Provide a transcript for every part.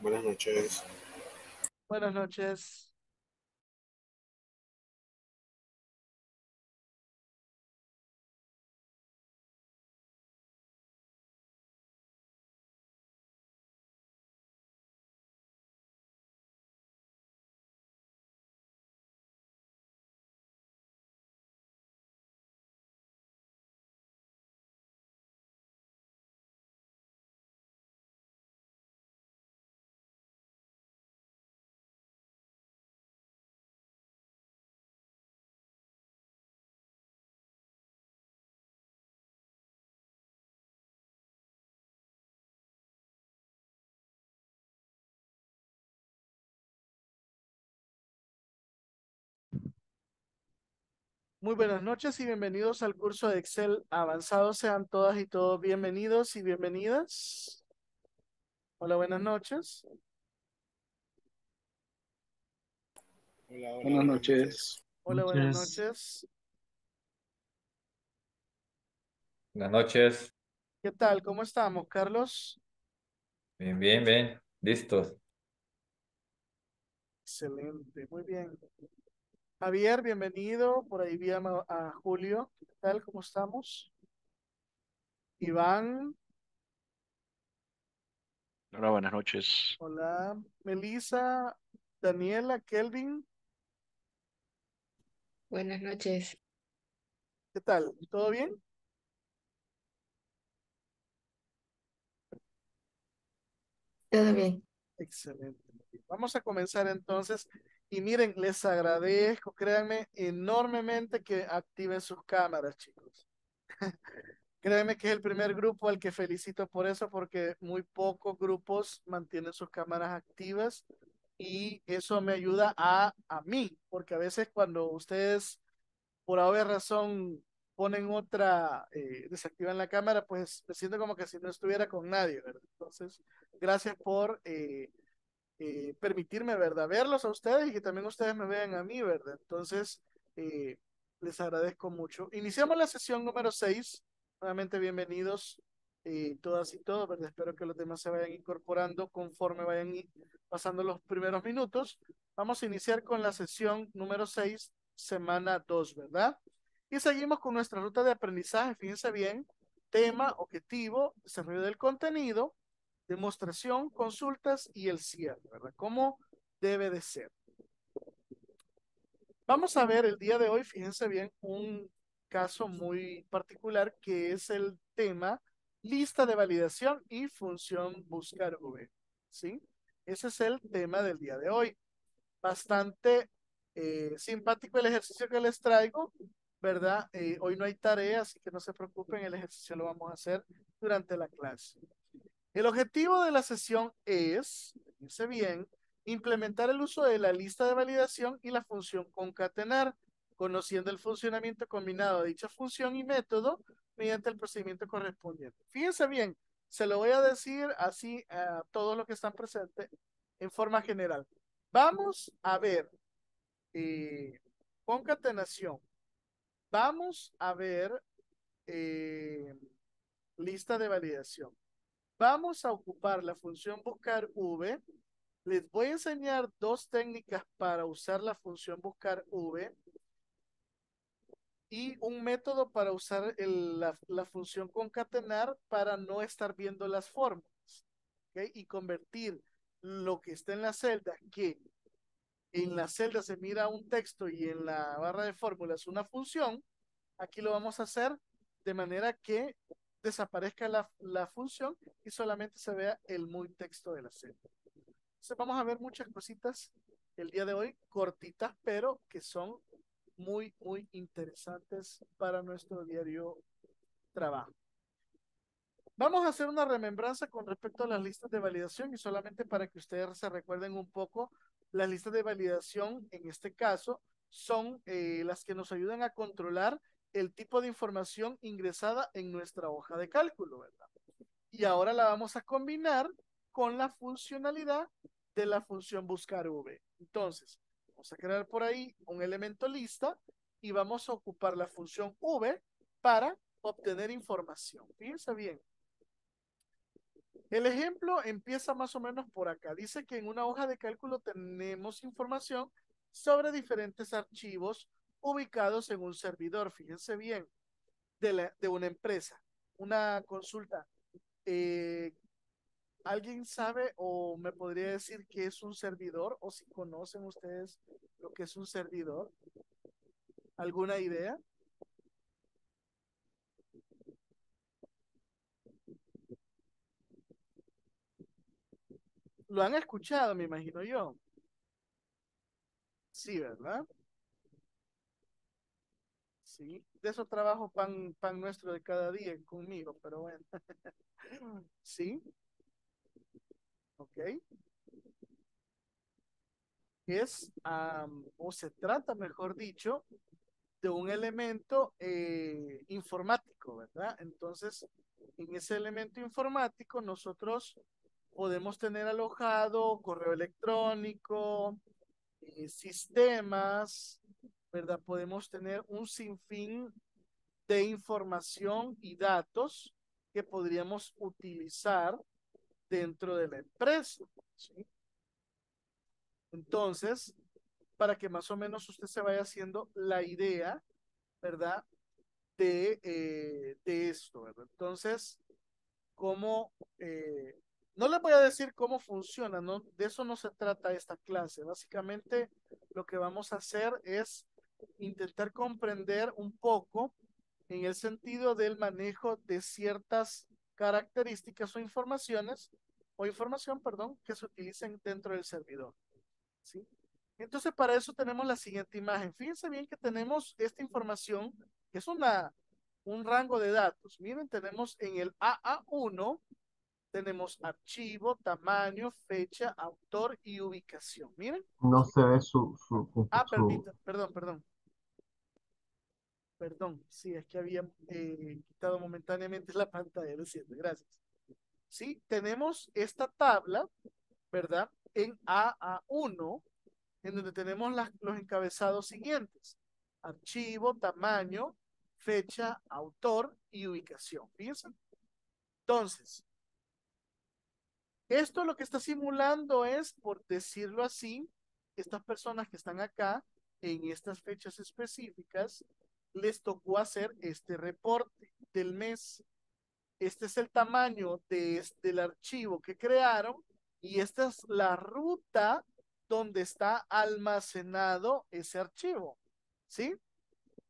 Buenas noches. Buenas noches. Muy buenas noches y bienvenidos al curso de Excel avanzado. Sean todas y todos bienvenidos y bienvenidas. Hola, buenas noches. Hola, hola, Buenas noches. Hola, buenas Noches. noches. Buenas noches. ¿Qué tal? ¿Cómo estamos, Carlos? Bien, bien, bien. Listos. Excelente, muy bien. Javier, bienvenido. Por ahí vi a, a Julio. ¿Qué tal? ¿Cómo estamos? Iván, Hola, buenas noches. hola. Melissa, Daniela, Kelvin, Buenas noches. ¿qué tal? ¿Todo bien? ¿Todo bien? Excelente. Vamos a comenzar entonces. Y miren, les agradezco, créanme enormemente que activen sus cámaras, chicos. Créanme que es el primer grupo al que felicito por eso, porque muy pocos grupos mantienen sus cámaras activas y eso me ayuda a, a mí, porque a veces cuando ustedes por haber razón ponen otra, eh, desactivan la cámara, pues me siento como que si no estuviera con nadie, ¿verdad? Entonces, gracias por eh, eh, permitirme, ¿verdad? Verlos a ustedes y que también ustedes me vean a mí, ¿verdad? Entonces, eh, les agradezco mucho. Iniciamos la sesión número 6. Nuevamente, bienvenidos eh, todas y todos, ¿verdad? Espero que los demás se vayan incorporando conforme vayan pasando los primeros minutos. Vamos a iniciar con la sesión número 6, semana 2, ¿verdad? Y seguimos con nuestra ruta de aprendizaje. Fíjense bien, tema, objetivo, desarrollo del contenido, demostración, consultas y el cierre, ¿verdad? ¿Cómo debe de ser? Vamos a ver el día de hoy, fíjense bien, un caso muy particular que es el tema lista de validación y función buscar V, ¿sí? Ese es el tema del día de hoy. Bastante eh, simpático el ejercicio que les traigo, ¿verdad? Eh, hoy no hay tarea, así que no se preocupen, el ejercicio lo vamos a hacer durante la clase. El objetivo de la sesión es, fíjense bien, implementar el uso de la lista de validación y la función concatenar, conociendo el funcionamiento combinado de dicha función y método mediante el procedimiento correspondiente. Fíjense bien, se lo voy a decir así a todos los que están presentes en forma general. Vamos a ver eh, concatenación. Vamos a ver eh, lista de validación. Vamos a ocupar la función buscar V. Les voy a enseñar dos técnicas para usar la función buscar V y un método para usar la, función concatenar para no estar viendo las fórmulas. Y convertir lo que está en la celda, que en la celda se mira un texto y en la barra de fórmulas una función, aquí lo vamos a hacer de manera que desaparezca la, la función y solamente se vea el muy texto de la celda. Entonces vamos a ver muchas cositas el día de hoy, cortitas, pero que son muy, muy interesantes para nuestro diario trabajo. Vamos a hacer una remembranza con respecto a las listas de validación y solamente para que ustedes se recuerden un poco, las listas de validación en este caso son eh, las que nos ayudan a controlar el tipo de información ingresada en nuestra hoja de cálculo, ¿verdad? Y ahora la vamos a combinar con la funcionalidad de la función buscar V. Entonces, vamos a crear por ahí un elemento lista y vamos a ocupar la función V para obtener información. Fíjense bien. El ejemplo empieza más o menos por acá. Dice que en una hoja de cálculo tenemos información sobre diferentes archivos ubicados en un servidor. Fíjense bien, de, la, de una empresa. Una consulta. Eh, ¿Alguien sabe o me podría decir qué es un servidor? ¿O si conocen ustedes lo que es un servidor? ¿Alguna idea? Lo han escuchado, me imagino yo. Sí, ¿verdad? De eso trabajo pan, pan nuestro de cada día conmigo, pero bueno. Sí. Ok. Es, um, o se trata, mejor dicho, de un elemento eh, informático, ¿verdad? Entonces, en ese elemento informático nosotros podemos tener alojado correo electrónico, eh, sistemas, ¿verdad? Podemos tener un sinfín de información y datos que podríamos utilizar dentro de la empresa. Entonces, para que más o menos usted se vaya haciendo la idea, ¿verdad? De, eh, de esto. Entonces, cómo, eh, no les voy a decir cómo funciona, ¿no? De eso no se trata esta clase. Básicamente, lo que vamos a hacer es intentar comprender un poco en el sentido del manejo de ciertas características o informaciones, o información, perdón, que se utilicen dentro del servidor. ¿sí? Entonces, para eso tenemos la siguiente imagen. Fíjense bien que tenemos esta información, que es una, un rango de datos. Miren, tenemos en el AA1, tenemos archivo, tamaño, fecha, autor y ubicación. Miren. No se ve su... su, ah, su... perdón, perdón. Perdón, sí, es que había eh, quitado momentáneamente la pantalla, lo siento, gracias. Sí, tenemos esta tabla, ¿verdad? En AA1, en donde tenemos las, los encabezados siguientes. Archivo, tamaño, fecha, autor y ubicación. Fíjense. Entonces, esto lo que está simulando es, por decirlo así, estas personas que están acá en estas fechas específicas, les tocó hacer este reporte del mes. Este es el tamaño de del archivo que crearon y esta es la ruta donde está almacenado ese archivo. ¿Sí?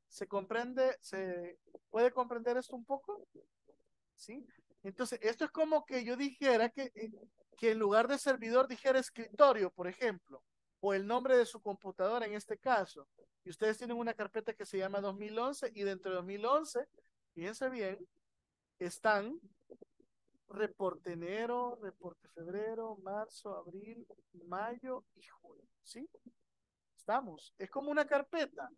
¿Se comprende? ¿Se puede comprender esto un poco? ¿Sí? Entonces, esto es como que yo dijera que, que en lugar de servidor dijera escritorio, por ejemplo, o el nombre de su computadora en este caso. Y ustedes tienen una carpeta que se llama 2011 y dentro de 2011, fíjense bien, están reporte enero, reporte febrero, marzo, abril, mayo y junio, ¿sí? Estamos, es como una carpeta.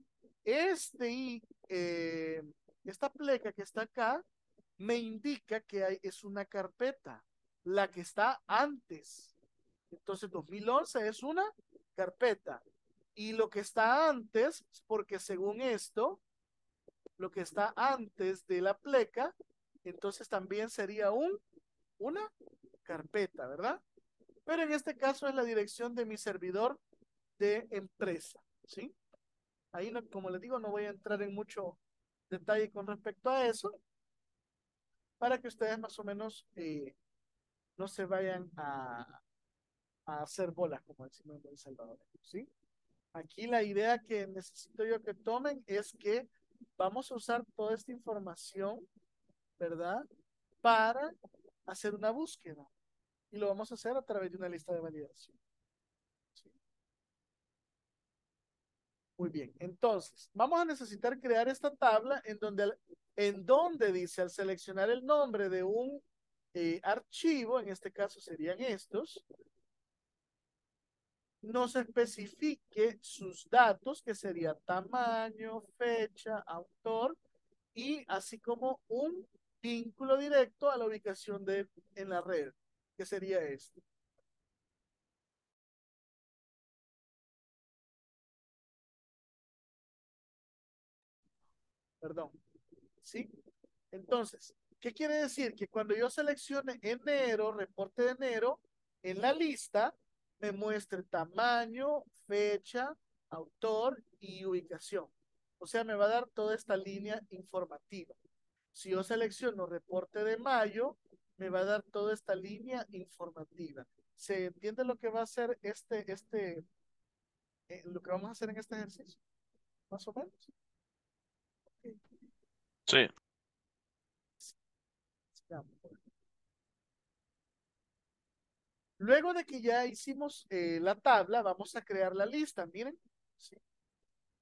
Este, eh, esta pleca que está acá me indica que es una carpeta, la que está antes. Entonces, 2011 es una carpeta. Y lo que está antes, porque según esto, lo que está antes de la pleca, entonces también sería un, una carpeta, ¿verdad? Pero en este caso es la dirección de mi servidor de empresa, ¿sí? Ahí, como les digo, no voy a entrar en mucho detalle con respecto a eso, para que ustedes más o menos eh, no se vayan a, a hacer bolas, como decimos en El Salvador, ¿sí? Aquí la idea que necesito yo que tomen es que vamos a usar toda esta información, ¿verdad? Para hacer una búsqueda. Y lo vamos a hacer a través de una lista de validación. Muy bien, entonces, vamos a necesitar crear esta tabla en donde, en donde dice al seleccionar el nombre de un eh, archivo, en este caso serían estos, nos especifique sus datos, que sería tamaño, fecha, autor, y así como un vínculo directo a la ubicación de en la red, que sería este. Perdón. ¿Sí? Entonces, ¿Qué quiere decir? Que cuando yo seleccione enero, reporte de enero, en la lista me muestre tamaño, fecha, autor y ubicación. O sea, me va a dar toda esta línea informativa. Si yo selecciono reporte de mayo, me va a dar toda esta línea informativa. ¿Se entiende lo que va a hacer este, este, eh, lo que vamos a hacer en este ejercicio? Más o menos. Ok. Sí. Sigamos. Luego de que ya hicimos eh, la tabla, vamos a crear la lista. Miren, ¿sí?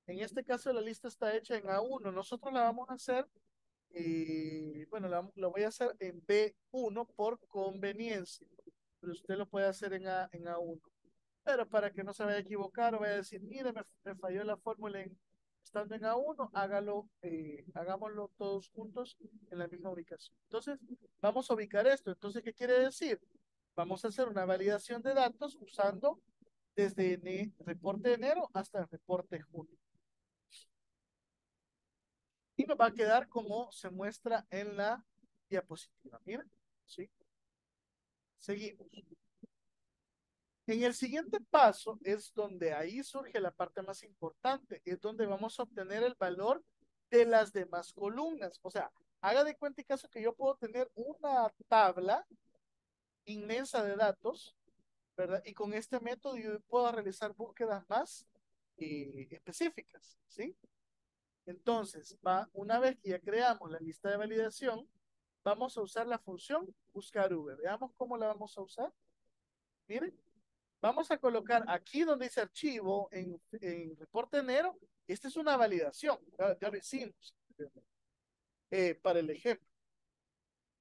en este caso la lista está hecha en A1. Nosotros la vamos a hacer, eh, bueno, la, la voy a hacer en B1 por conveniencia, pero usted lo puede hacer en, A, en A1. Pero para que no se vaya a equivocar o vaya a decir, mire, me, me falló la fórmula en, estando en A1, hágalo, eh, hagámoslo todos juntos en la misma ubicación. Entonces, vamos a ubicar esto. Entonces, ¿qué quiere decir? Vamos a hacer una validación de datos usando desde el reporte de enero hasta el reporte de junio. Y nos va a quedar como se muestra en la diapositiva. Miren, ¿sí? Seguimos. En el siguiente paso es donde ahí surge la parte más importante, es donde vamos a obtener el valor de las demás columnas. O sea, haga de cuenta y caso que yo puedo tener una tabla inmensa de datos, ¿verdad? Y con este método yo puedo realizar búsquedas más eh, específicas, ¿sí? Entonces, va, una vez que ya creamos la lista de validación, vamos a usar la función buscar V. Veamos cómo la vamos a usar. Miren, vamos a colocar aquí donde dice archivo, en, en reporte enero, esta es una validación, ya, ya eh, para el ejemplo.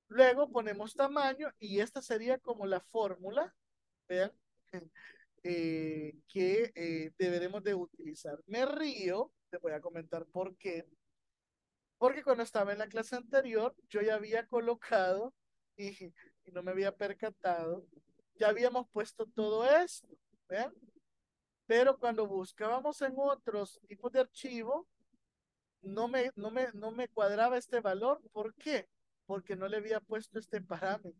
Luego ponemos tamaño y esta sería como la fórmula, vean, eh, que eh, deberemos de utilizar. Me río, te voy a comentar por qué. Porque cuando estaba en la clase anterior, yo ya había colocado y, y no me había percatado, ya habíamos puesto todo esto, ¿vean? Pero cuando buscábamos en otros tipos de archivo, no me, no me, no me cuadraba este valor. ¿Por qué? Porque no le había puesto este parámetro.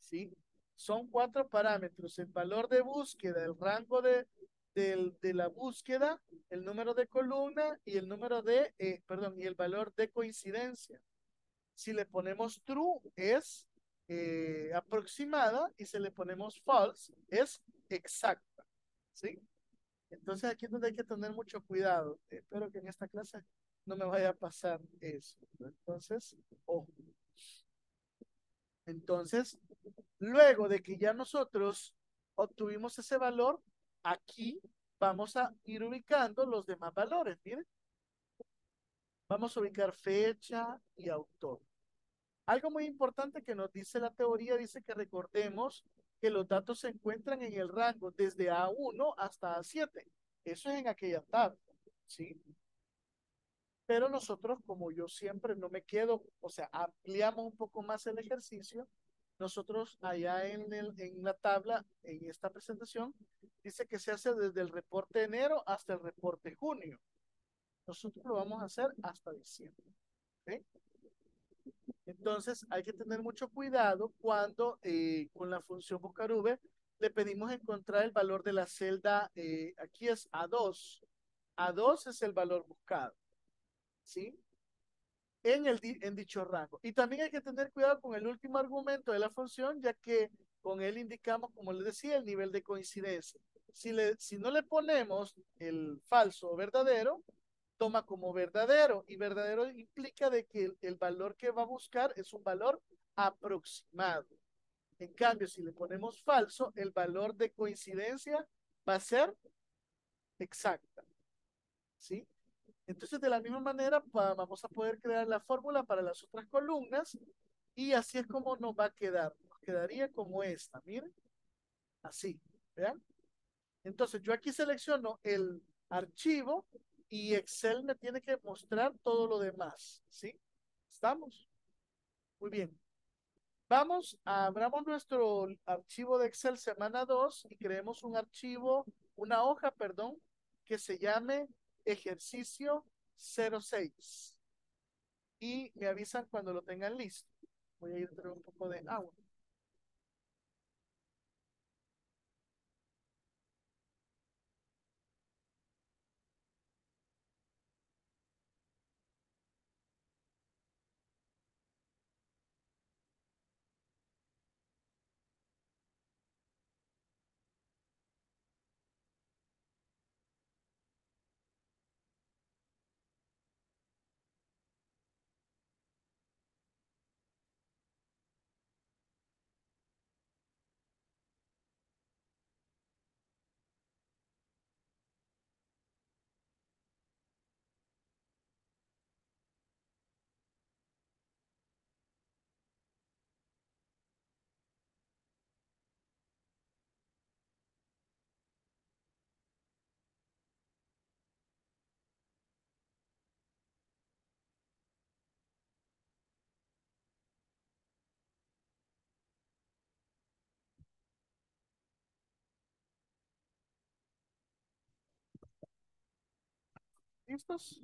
¿Sí? Son cuatro parámetros. El valor de búsqueda, el rango de, de, de la búsqueda, el número de columna y el número de, eh, perdón, y el valor de coincidencia. Si le ponemos true es eh, aproximada y si le ponemos false es exacta. ¿Sí? Entonces aquí es donde hay que tener mucho cuidado. Espero que en esta clase no me vaya a pasar eso. Entonces, ojo. Entonces, luego de que ya nosotros obtuvimos ese valor, aquí vamos a ir ubicando los demás valores. Miren. Vamos a ubicar fecha y autor. Algo muy importante que nos dice la teoría, dice que recordemos que los datos se encuentran en el rango desde A1 hasta A7. Eso es en aquella tabla, ¿sí? Pero nosotros, como yo siempre no me quedo, o sea, ampliamos un poco más el ejercicio, nosotros allá en, el, en la tabla, en esta presentación, dice que se hace desde el reporte de enero hasta el reporte junio. Nosotros lo vamos a hacer hasta diciembre. ¿okay? Entonces, hay que tener mucho cuidado cuando eh, con la función buscar V le pedimos encontrar el valor de la celda, eh, aquí es A2. A2 es el valor buscado. ¿Sí? En, el, en dicho rango. Y también hay que tener cuidado con el último argumento de la función, ya que con él indicamos, como les decía, el nivel de coincidencia. Si, le, si no le ponemos el falso o verdadero, toma como verdadero y verdadero implica de que el, el, valor que va a buscar es un valor aproximado. En cambio, si le ponemos falso, el valor de coincidencia va a ser exacta. ¿Sí? Entonces, de la misma manera, vamos a poder crear la fórmula para las otras columnas y así es como nos va a quedar. Nos quedaría como esta, miren. Así, ¿vean? Entonces, yo aquí selecciono el archivo y Excel me tiene que mostrar todo lo demás, ¿sí? ¿Estamos? Muy bien. Vamos, abramos nuestro archivo de Excel semana 2 y creemos un archivo, una hoja, perdón, que se llame ejercicio 06. Y me avisan cuando lo tengan listo. Voy a ir a traer un poco de agua. ¿Listos?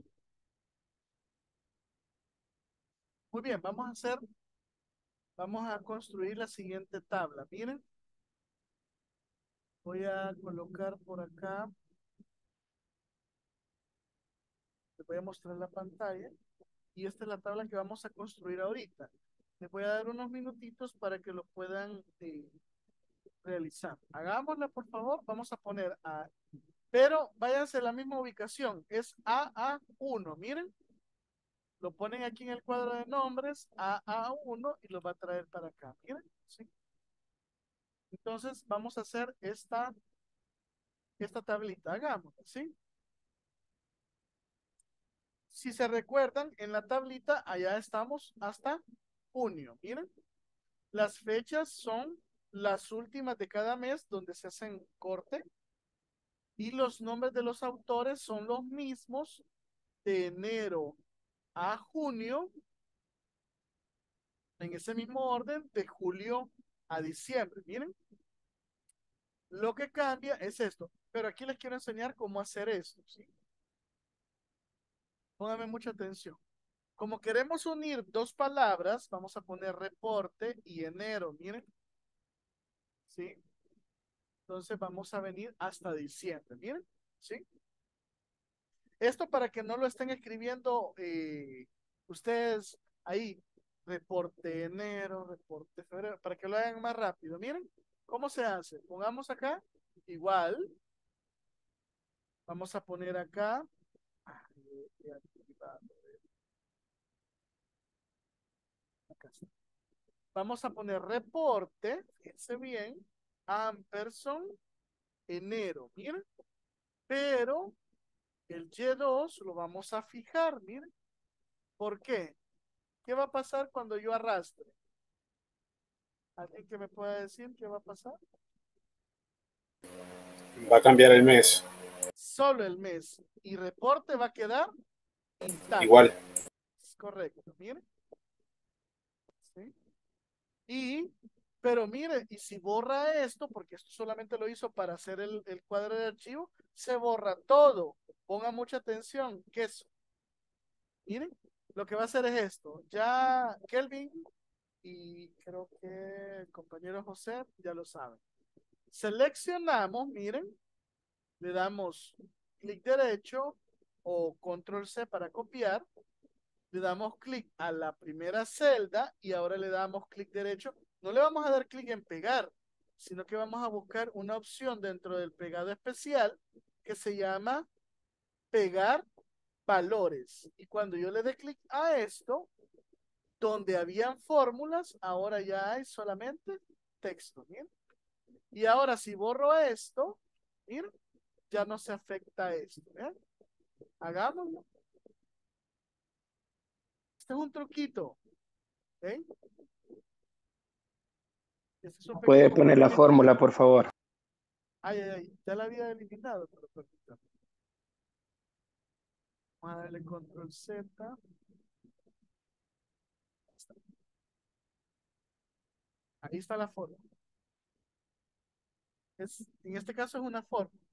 Muy bien, vamos a hacer, vamos a construir la siguiente tabla. Miren, voy a colocar por acá. Les voy a mostrar la pantalla. Y esta es la tabla que vamos a construir ahorita. Les voy a dar unos minutitos para que lo puedan eh, realizar. Hagámosla, por favor. Vamos a poner a pero váyanse a la misma ubicación, es AA1, miren. Lo ponen aquí en el cuadro de nombres, AA1, y lo va a traer para acá, miren. ¿sí? Entonces, vamos a hacer esta, esta tablita, hagámosla, ¿sí? Si se recuerdan, en la tablita, allá estamos hasta junio, miren. Las fechas son las últimas de cada mes donde se hacen corte y los nombres de los autores son los mismos de enero a junio, en ese mismo orden, de julio a diciembre. Miren, lo que cambia es esto, pero aquí les quiero enseñar cómo hacer esto. ¿sí? Pónganme mucha atención. Como queremos unir dos palabras, vamos a poner reporte y enero, miren. ¿Sí? Entonces vamos a venir hasta diciembre, miren, ¿sí? Esto para que no lo estén escribiendo eh, ustedes ahí, reporte enero, reporte febrero, para que lo hagan más rápido. Miren, ¿cómo se hace? Pongamos acá, igual. Vamos a poner acá. Vamos a poner reporte, fíjense bien, Amperson, enero, miren. Pero el Y2 lo vamos a fijar, miren. ¿Por qué? ¿Qué va a pasar cuando yo arrastre? ¿Alguien que me pueda decir qué va a pasar? Va a cambiar el mes. Solo el mes. Y reporte va a quedar intacto. Igual. Es correcto, miren. ¿Sí? Y pero mire, y si borra esto, porque esto solamente lo hizo para hacer el, el cuadro de archivo, se borra todo. Ponga mucha atención, que eso. Miren, lo que va a hacer es esto. Ya Kelvin y creo que el compañero José ya lo saben. Seleccionamos, miren, le damos clic derecho o control C para copiar. Le damos clic a la primera celda y ahora le damos clic derecho no le vamos a dar clic en pegar, sino que vamos a buscar una opción dentro del pegado especial que se llama pegar valores. Y cuando yo le dé clic a esto, donde habían fórmulas, ahora ya hay solamente texto. Y ahora si borro esto, ya no se afecta esto. ¿bien? Hagámoslo. Este es un truquito. ¿okay? Puede poner la fórmula, por favor. Ay, ay, ay, ya la había eliminado, pero permítame. Vamos a darle control Z. Ahí está la fórmula. Es, en este caso es una fórmula.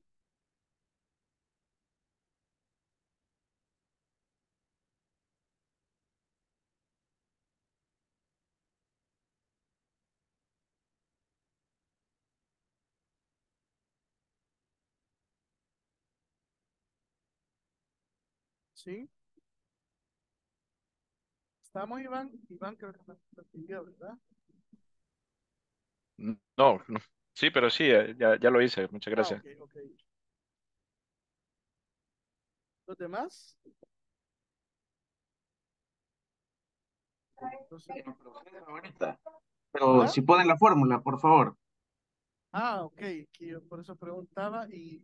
¿Sí? ¿Estamos, Iván? Iván creo que me me pidió, ¿verdad? No, no. Sí, pero sí, eh, ya, ya lo hice. Muchas Ah, gracias. ok, ok. ¿Los demás? Entonces, Pero ¿Ah? si ponen la fórmula, por favor. ah, ok, que yo por eso preguntaba y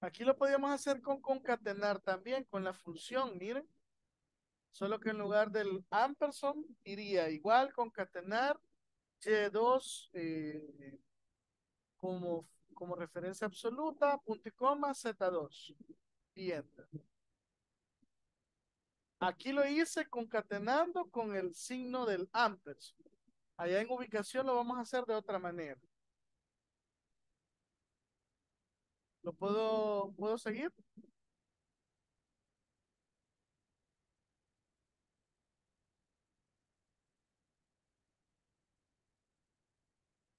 aquí lo podíamos hacer con concatenar también, con la función, miren. Solo que en lugar del ampersand iría igual concatenar Y2 eh, como, como referencia absoluta, punto y coma, Z2. Y enter. Aquí lo hice concatenando con el signo del ampersand. Allá en ubicación lo vamos a hacer de otra manera. ¿Lo puedo, puedo seguir?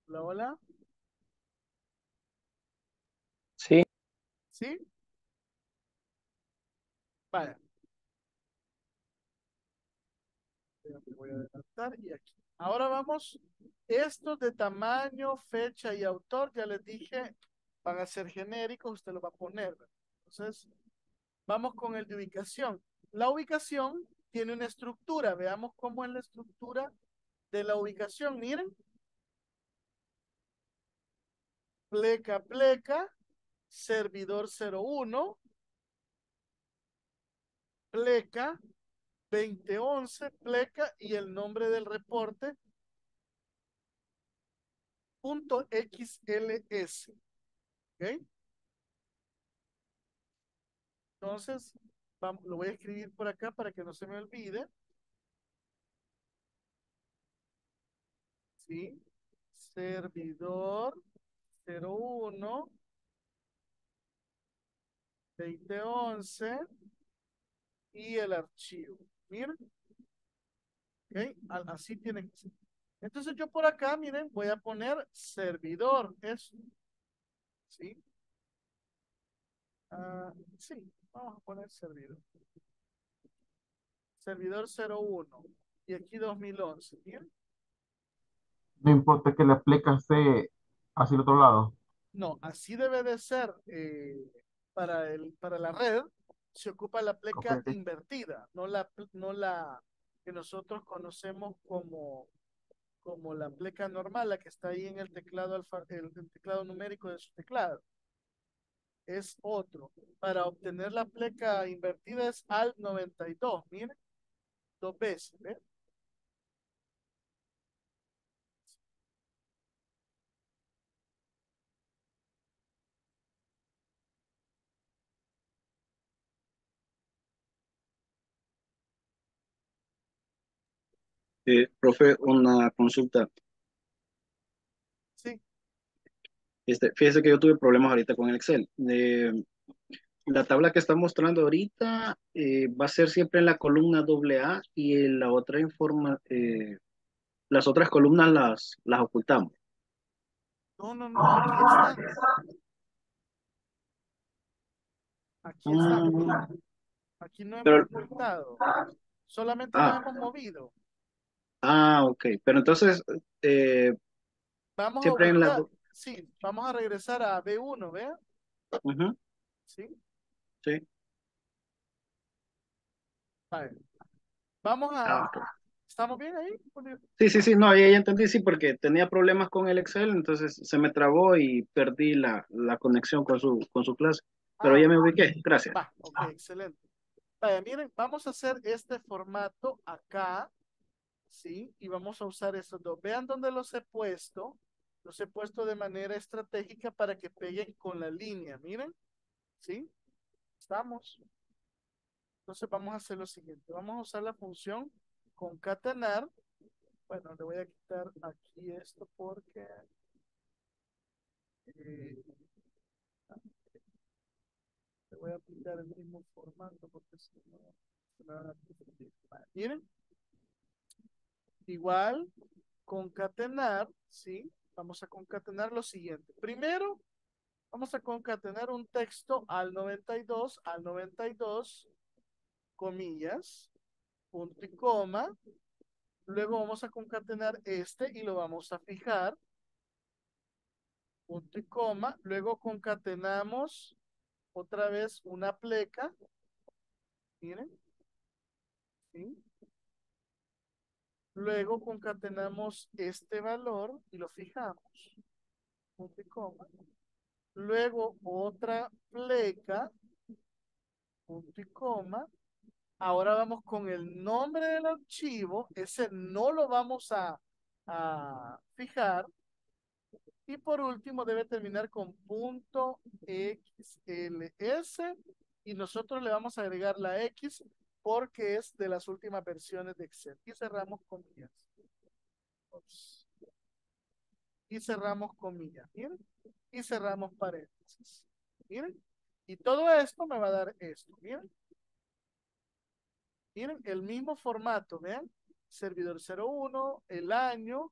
Hola, hola. Sí, ¿Sí? Vale. Voy a adelantar y aquí. Ahora vamos, estos de tamaño, fecha y autor, ya les dije, van a ser genéricos, usted lo va a poner. Entonces, vamos con el de ubicación. La ubicación tiene una estructura, veamos cómo es la estructura de la ubicación, miren. Pleca, pleca, servidor 01, pleca, 2011, pleca y el nombre del reporte punto XLS. ¿Ok? Entonces, lo voy a escribir por acá para que no se me olvide. ¿Sí? Servidor 01 2011 y el archivo. Miren. Ok, así tiene que ser. Entonces yo por acá, miren, voy a poner servidor. Eso. ¿Sí? Ah, sí, vamos a poner servidor. Servidor 01. Y aquí 2011. Miren. No importa que la pleca esté hacia el otro lado. No, así debe de ser eh, para el, para la red. Se ocupa la pleca invertida, no la, no la que nosotros conocemos como, como la pleca normal, la que está ahí en el teclado alfa, el, teclado numérico de su teclado. Es otro. Para obtener la pleca invertida es Alt 92, miren, dos veces, ¿ven? Eh, profe, una consulta. Sí, Este, fíjese que yo tuve problemas ahorita con el Excel. Eh, la tabla que está mostrando ahorita eh, va a ser siempre en la columna AA y en la otra informa, eh, las otras columnas las, las ocultamos. no, no, no, aquí están. Aquí. Ah, Aquí no hemos Pero- ocultado. Solamente Ah. nos hemos movido. Ah, ok. Pero entonces, eh, Vamos siempre a en la... Sí, vamos a regresar a B1, ¿vea? Ujú, Sí. sí. Vale. Vamos Ah, a. ok. ¿Estamos bien ahí? Julio? Sí, sí, sí, no, ya, ya entendí, sí, porque tenía problemas con el Excel, entonces se me trabó y perdí la, la conexión con su, con su clase. Pero Ah, ya me ubiqué, gracias. Va, ok, excelente. Vaya, miren, vamos a hacer este formato acá, ¿sí? Y vamos a usar estos dos. Vean dónde los he puesto. Los he puesto de manera estratégica para que peguen con la línea, miren, ¿sí? Estamos. Entonces vamos a hacer lo siguiente. Vamos a usar la función concatenar. Bueno, le voy a quitar aquí esto porque... eh, le voy a aplicar el mismo formato porque si no Miren. Igual, concatenar, ¿sí? vamos a concatenar lo siguiente. Primero, vamos a concatenar un texto al 92, al 92, comillas, punto y coma. Luego vamos a concatenar este y lo vamos a fijar. Punto y coma. Luego concatenamos otra vez una pleca. Miren. ¿Sí? Luego concatenamos este valor y lo fijamos. Punto y coma. Luego otra pleca. Punto y coma. Ahora vamos con el nombre del archivo. Ese no lo vamos a, a fijar. Y por último debe terminar con punto XLS y nosotros le vamos a agregar la X porque es de las últimas versiones de Excel. Y cerramos comillas. Y cerramos comillas, miren. Y cerramos paréntesis. Miren. Y todo esto me va a dar esto, miren. Miren, el mismo formato, vean. Servidor 01, el año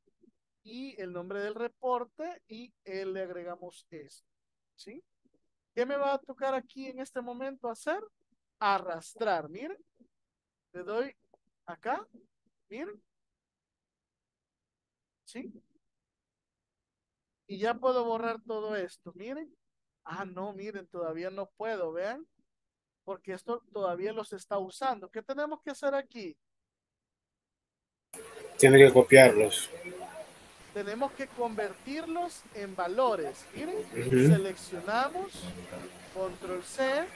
y el nombre del reporte y le agregamos esto. ¿Sí? ¿Qué me va a tocar aquí en este momento hacer? Arrastrar, miren. Le doy acá, miren. ¿Sí? Y ya puedo borrar todo esto, miren. Ah, no, miren, todavía no puedo, vean. Porque esto todavía los está usando. ¿Qué tenemos que hacer aquí? Tiene que copiarlos. Tenemos que convertirlos en valores. Miren, seleccionamos, control C,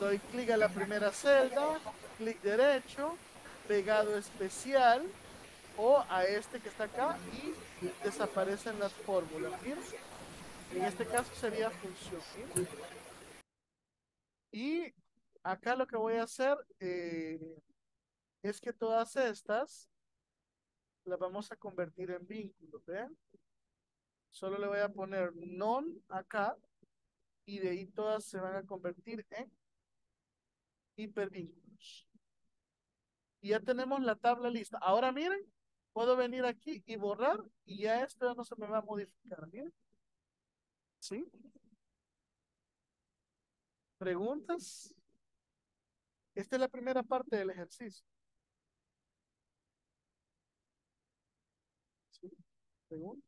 doy clic a la primera celda, clic derecho, pegado especial o a este que está acá y desaparecen las fórmulas. En este caso sería función. Y acá lo que voy a hacer eh, es que todas estas las vamos a convertir en vínculos. Solo le voy a poner non acá y de ahí todas se van a convertir en hipervínculos. Y ya tenemos la tabla lista. Ahora miren, puedo venir aquí y borrar y ya esto ya no se me va a modificar, miren. ¿Sí? ¿Preguntas? Esta es la primera parte del ejercicio. ¿Sí? ¿Preguntas?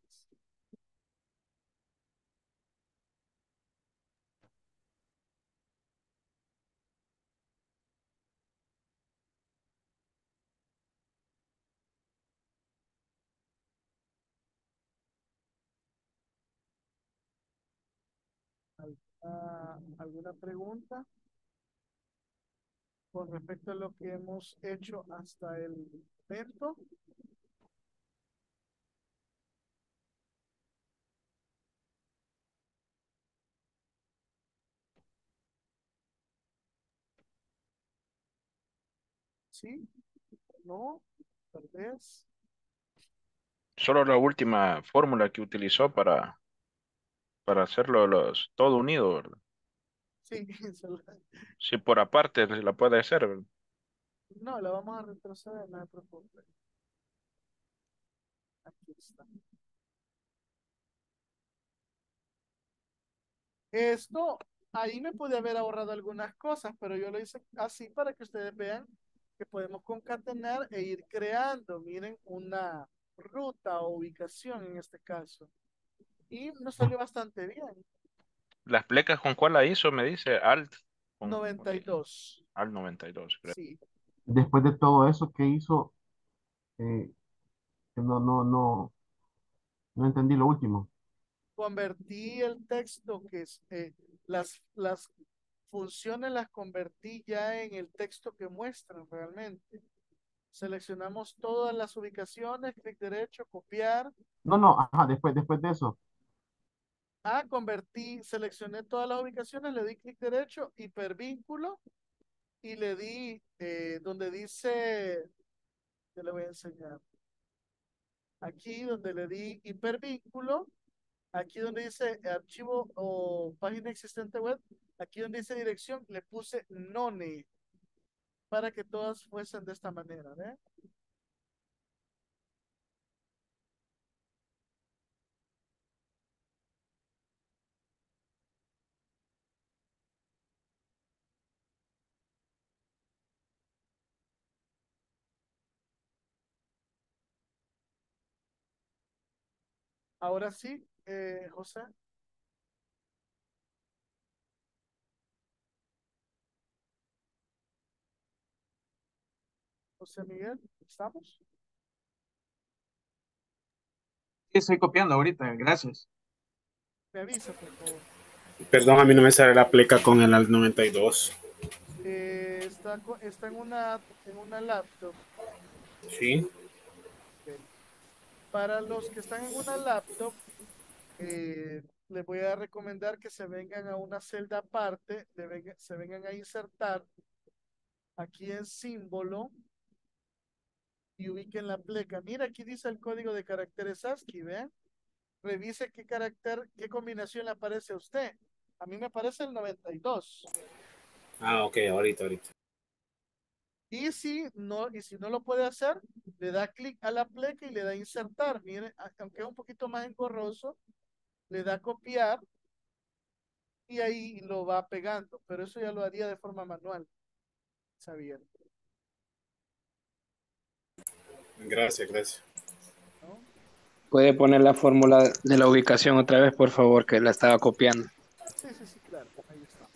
¿Alguna, pregunta con respecto a lo que hemos hecho hasta el momento? ¿Sí? ¿No? Tal vez. Solo la última fórmula que utilizó para, para hacerlo los, todo unido, ¿verdad? Sí, Si por aparte se la puede hacer, ¿verdad? no, la vamos a retroceder, no preocupe. Aquí está. Esto, ahí me pude haber ahorrado algunas cosas, pero yo lo hice así para que ustedes vean que podemos concatenar e ir creando, miren, una ruta o ubicación en este caso. Y nos salió bastante bien. Las plecas con cuál la hizo, me dice Alt. con- 92. Alt 92, creo. Sí. Después de todo eso que hizo, eh, no, no, no, no entendí lo último. convertí el texto que es eh, las, las funciones las convertí ya en el texto que muestran realmente. Seleccionamos todas las ubicaciones, clic derecho, copiar. No, no, ajá, después, después de eso. Ah, convertí, seleccioné todas las ubicaciones, le di clic derecho, hipervínculo y le di eh, donde dice, te le voy a enseñar. Aquí donde le di hipervínculo, aquí donde dice archivo o página existente web, aquí donde dice dirección, le puse none para que todas fuesen de esta manera, ¿ve? Ahora sí, eh, José. José Miguel, ¿estamos? Sí, estoy copiando ahorita, gracias. Me avisa, por favor. Perdón, a mí no me sale la pleca con el ALT 92. Eh, está, co- está en una, en una laptop. Sí. Para los que están en una laptop, eh, les voy a recomendar que se vengan a una celda aparte, se vengan a insertar aquí en símbolo y ubiquen la pleca. Mira, aquí dice el código de caracteres ASCII, ¿ven? Revise qué carácter, qué combinación le aparece a usted. A mí me aparece el 92. Ah, ok, ahorita, ahorita. Y si no, y si no lo puede hacer, le da clic a la pleca y le da insertar. Mire, a- aunque es un poquito más engorroso, le da copiar y ahí lo va pegando. Pero eso ya lo haría de forma manual. Xavier, Gracias, gracias. ¿no? ¿Puede poner la fórmula de la ubicación otra vez, por favor, que la estaba copiando? Sí, sí, sí, claro. Ahí está.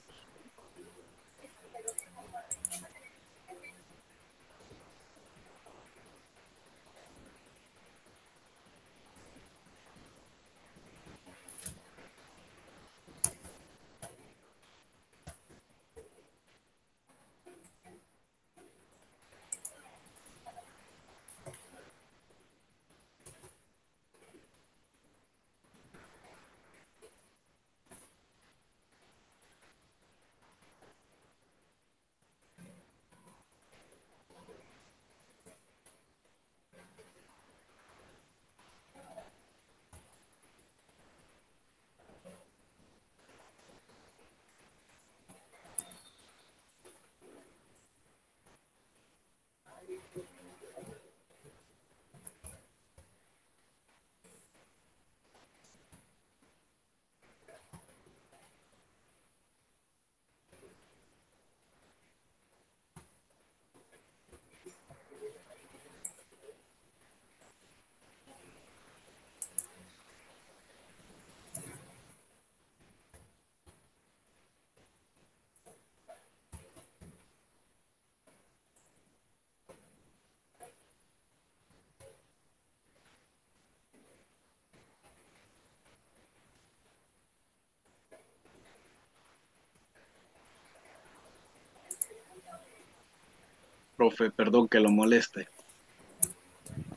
Profe, perdón que lo moleste.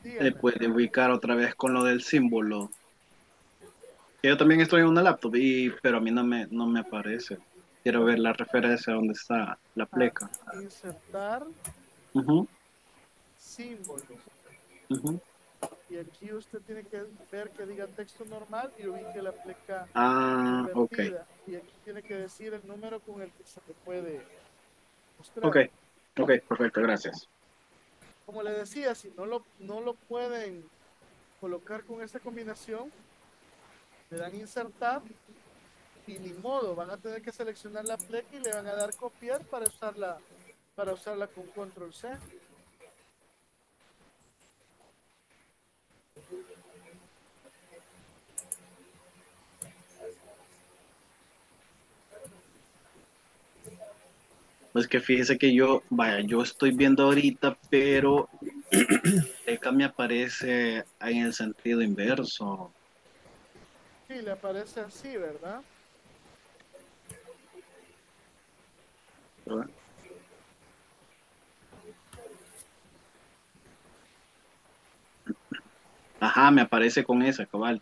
Dígame. Se puede ubicar otra vez con lo del símbolo. Yo también estoy en una laptop, y, pero a mí no me, no me aparece. Quiero ver la referencia donde está la pleca. Insertar Ujú, símbolo. Y aquí usted tiene que ver que diga texto normal y ubique la pleca Ah, ok. invertida. Y aquí tiene que decir el número con el que se le puede mostrar. Ok, ok, perfecto, gracias. Como le decía, si no lo, no lo pueden colocar con esta combinación, le dan insertar y ni modo, van a tener que seleccionar la pleca y le van a dar copiar para usarla, para usarla con control C. Pues que fíjese que yo, vaya, yo estoy viendo ahorita, pero acá me aparece en el sentido inverso. Sí, le aparece así, ¿verdad? ¿verdad? Ajá, me aparece con esa, cabal.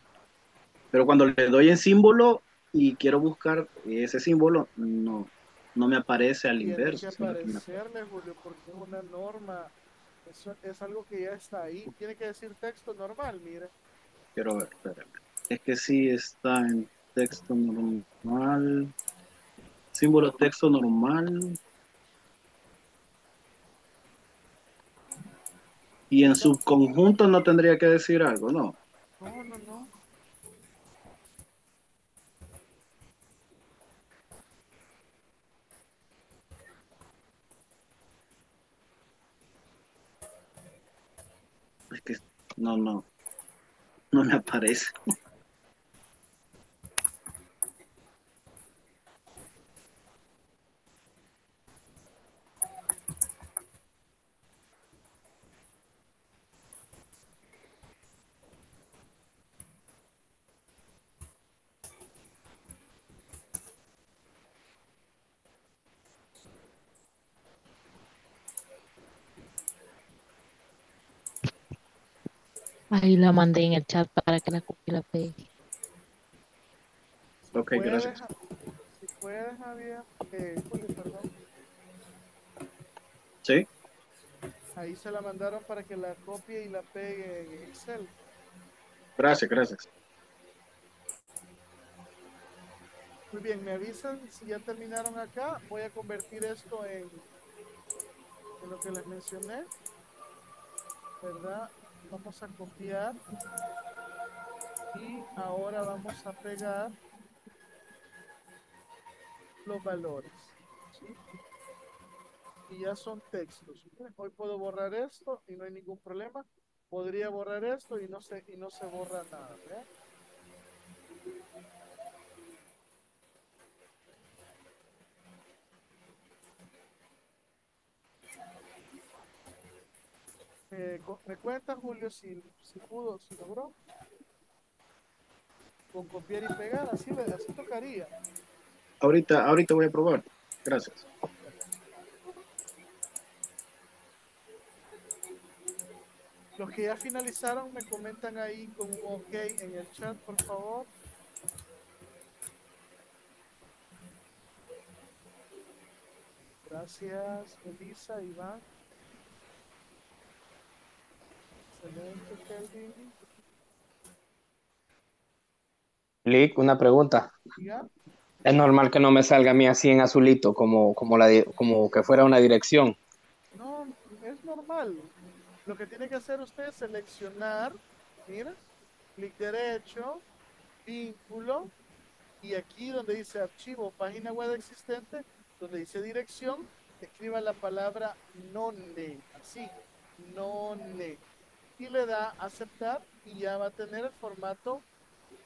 Pero cuando le doy en símbolo y quiero buscar ese símbolo, no, no me aparece al Tiene inverso. sino que me- aparecerle, Julio, porque es una norma. Eso es algo que ya está ahí. Tiene que decir texto normal, mire. Quiero ver, espérame. Es que sí está en texto normal. Símbolo texto normal. Y en su conjunto no tendría que decir algo, ¿no? No, no, no. Es que no, no. No me aparece. Ahí la mandé en el chat para que la copie y la pegue. Ok, gracias. Si puedes, Javier, eh, perdón. Sí, Ahí se la mandaron para que la copie y la pegue en Excel. gracias, gracias. Muy bien, me avisan si ya terminaron acá. Voy a convertir esto en, en lo que les mencioné. ¿Verdad? Vamos a copiar. Y ahora vamos a pegar los valores. Y ya son textos. Hoy puedo borrar esto y no hay ningún problema. Podría borrar esto y no se, y no se borra nada. ¿ve? Eh, co- ¿Me cuenta Julio si, si pudo, si logró? Con copiar y pegar, así, así tocaría. Ahorita, ahorita voy a probar. Gracias. Los que ya finalizaron me comentan ahí con un ok en el chat, por favor. Gracias, Elisa, Iván. Excelente, Kelvin. Lick, una pregunta. Es normal que no me salga a mí así en azulito, como, como, la, como que fuera una dirección. No, es normal. Lo que tiene que hacer usted es seleccionar, mira, clic derecho, vínculo, y aquí donde dice archivo, página web existente, donde dice dirección, escriba la palabra none, así, none, y le da aceptar y ya va a tener el formato,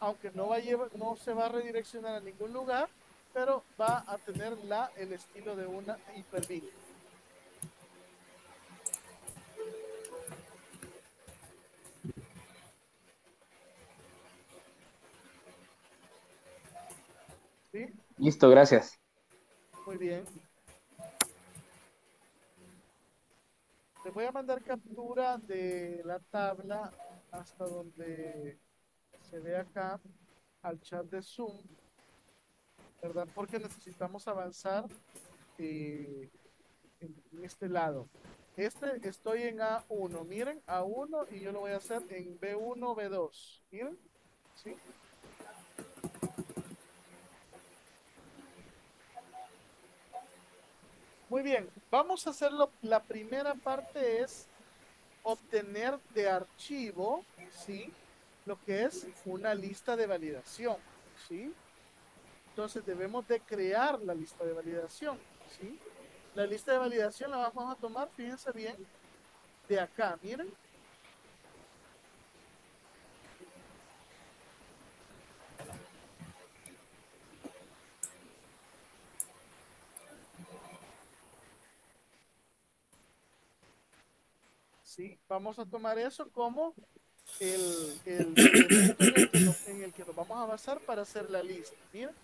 aunque no, va a llevar- no se va a redireccionar a ningún lugar, pero va a tener la, el estilo de una hipervínculo. ¿Sí? Listo, gracias. Muy bien. Voy a mandar captura de la tabla hasta donde se ve acá al chat de Zoom, ¿verdad? Porque necesitamos avanzar eh, en este lado. Este estoy en A1, miren, A1 y yo lo voy a hacer en B1, B2, miren, ¿sí? Muy bien, vamos a hacerlo. La primera parte es obtener de archivo, ¿sí? Lo que es una lista de validación, ¿sí? Entonces debemos de crear la lista de validación, ¿sí? La lista de validación la vamos a tomar, fíjense bien, de acá, miren. ¿Sí? Vamos a tomar eso como el, el elemento en el, que nos, en el que nos vamos a basar para hacer la lista. Miren,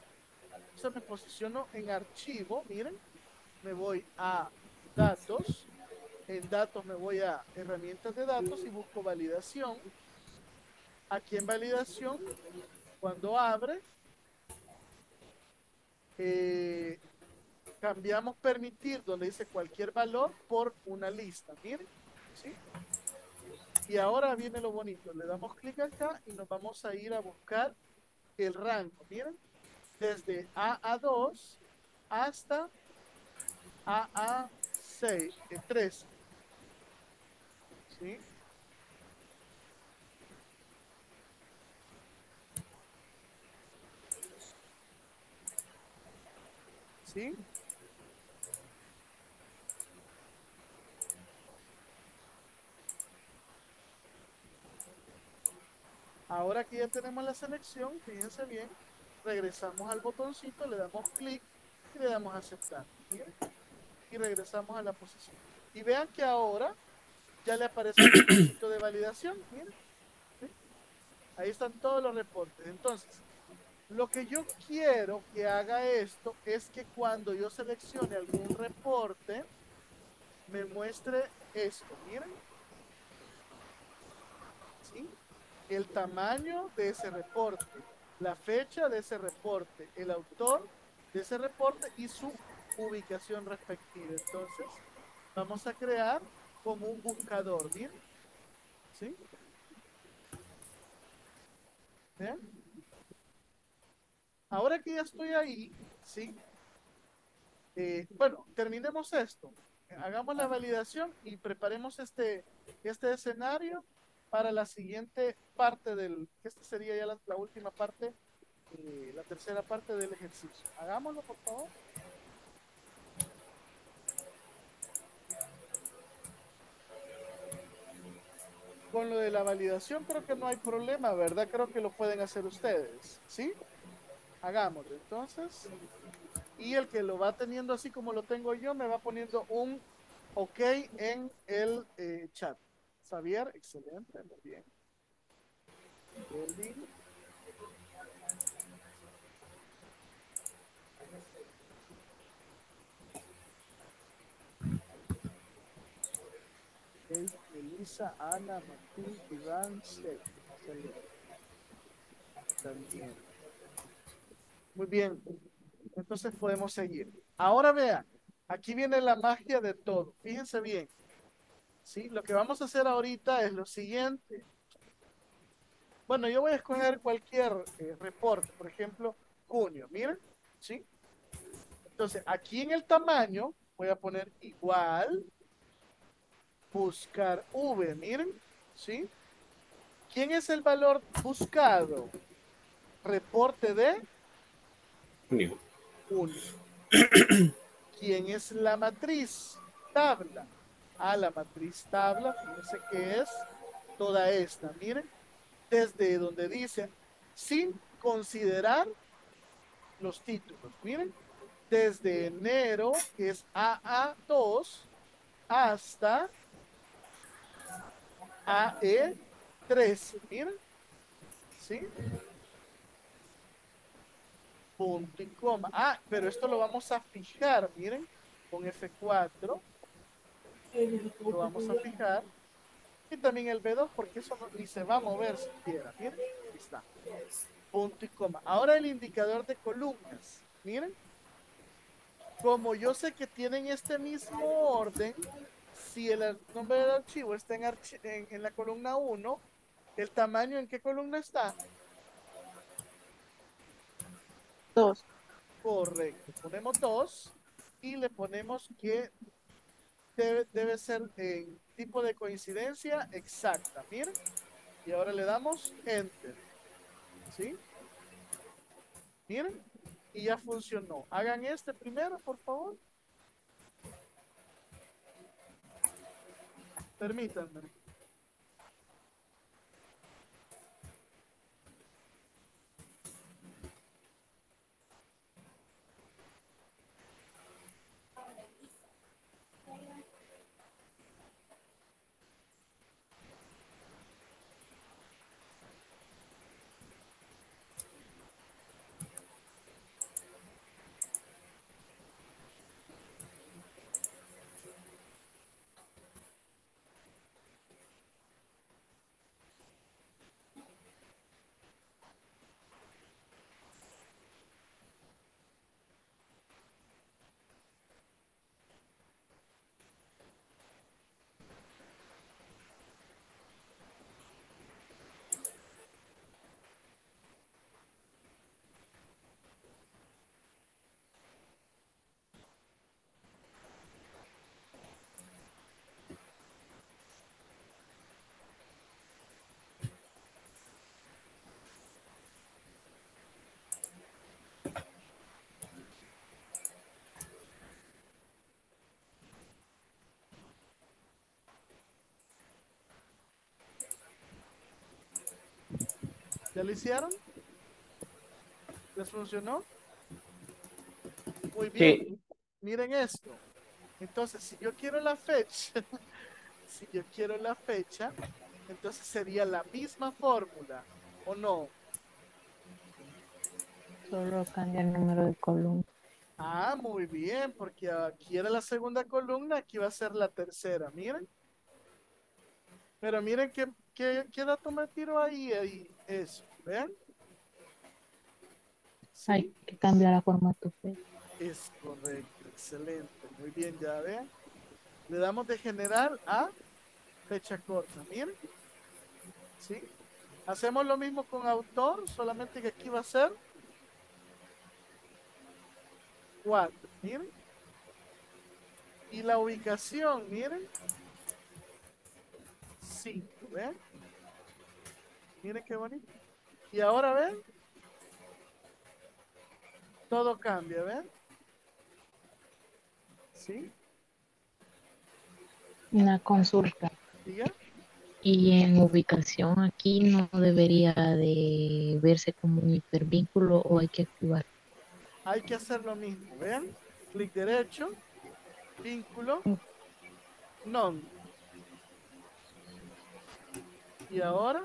entonces me posiciono en archivo, miren, me voy a datos, en datos me voy a herramientas de datos y busco validación. Aquí en validación, cuando abre, eh, cambiamos permitir donde dice cualquier valor por una lista. Miren, ¿sí? Y ahora viene lo bonito. Le damos clic acá y nos vamos a ir a buscar el rango. Miren, desde AA2 hasta AA6, eh, 3. ¿Sí? ¿Sí? Ahora que ya tenemos la selección, fíjense bien, regresamos al botoncito, le damos clic y le damos aceptar. ¿miren? Y regresamos a la posición. Y vean que ahora ya le aparece el botoncito de validación. Miren. Ahí están todos los reportes. Entonces, lo que yo quiero que haga esto es que cuando yo seleccione algún reporte, me muestre esto. Miren. ¿Sí? El tamaño de ese reporte, la fecha de ese reporte, el autor de ese reporte y su ubicación respectiva. Entonces, vamos a crear como un buscador, ¿bien? ¿Sí? ¿Bien? Ahora que ya estoy ahí, ¿sí? Eh, bueno, terminemos esto. Hagamos la validación y preparemos este, este escenario para la siguiente parte del, esta sería ya la, la última parte, eh, la tercera parte del ejercicio. Hagámoslo, por favor. Con lo de la validación creo que no hay problema, ¿verdad? Creo que lo pueden hacer ustedes, ¿sí? Hagámoslo, entonces. Y el que lo va teniendo así como lo tengo yo, me va poniendo un ok en el eh, chat. Xavier, excelente, muy bien. Elisa, Ana, Martín, Iván. También. Muy bien. Entonces podemos seguir. Ahora vean, aquí viene la magia de todo. Fíjense bien. ¿Sí? Lo que vamos a hacer ahorita es lo siguiente. Bueno, yo voy a escoger cualquier eh, reporte, por ejemplo, junio. Miren, ¿sí? Entonces, aquí en el tamaño voy a poner igual, buscar V, miren, ¿sí? ¿Quién es el valor buscado? Reporte de Junio. 1. ¿Quién es la matriz? Tabla. A la matriz tabla, fíjense que es toda esta. Miren, desde donde dice, sin considerar los títulos. Miren, desde enero, que es AA2, hasta AE3. Miren, ¿sí? punto y coma. Ah, pero esto lo vamos a fijar, miren, con F4. Lo vamos a fijar. Y también el B2, porque eso no, ni se va a mover siquiera. Miren, ahí está. Punto y coma. Ahora el indicador de columnas. Miren. Como yo sé que tienen este mismo orden, si el nombre del archivo está en, archi- en, en la columna 1, el tamaño en qué columna está? Dos. Correcto. Ponemos 2 y le ponemos que debe, ser en tipo de coincidencia exacta. Miren. Y ahora le damos Enter. ¿Sí? Miren. Y ya funcionó. Hagan este primero, por favor. Permítanme. ¿Ya lo hicieron? ¿Les funcionó? Muy bien. Miren esto. Entonces, si yo quiero la fecha, si yo quiero la fecha, entonces sería la misma fórmula, ¿o no? Solo cambia el número de columna. Ah, muy bien, porque aquí era la segunda columna, aquí va a ser la tercera, miren. Pero miren que ¿qué, qué dato me tiro ahí? ahí? Eso, ¿ven? Sí, Hay que cambiar a formato es correcto, excelente, muy bien, ya ven. Le damos de generar a fecha corta, miren. ¿Sí? Hacemos lo mismo con autor, solamente que aquí va a ser 4, miren. Y la ubicación, miren. 5, ¿ven? Miren qué bonito. Y ahora ven. Todo cambia, ¿ven? ¿Sí? Una consulta. ¿Diga? Y en ubicación aquí no debería de verse como un hipervínculo o hay que activar. Hay que hacer lo mismo, ¿ven? Clic derecho, vínculo, non. Y ahora,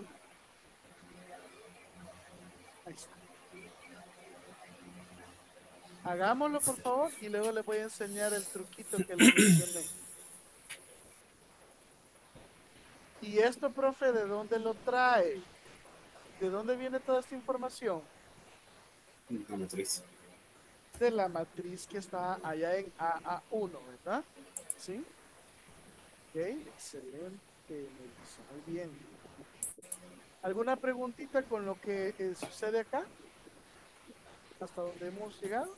ahí está. Hagámoslo por favor y luego les voy a enseñar el truquito que les mencioné. Y esto, profe, ¿de dónde lo trae? ¿De dónde viene toda esta información? La matriz. de la matriz que está allá en AA1, ¿verdad? ¿Sí? Ok, excelente. Muy bien. ¿Alguna preguntita con lo que eh, sucede acá? ¿Hasta donde hemos llegado?